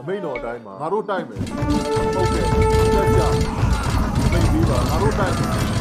အမိန်တော်အတိုင်းမှာငါတို့တိုက်မယ်ဟုတ်ကဲ့တက်ကြမိတ်ပြီးပါငါတို့တိုက်မယ်ဟုတ်ကဲ့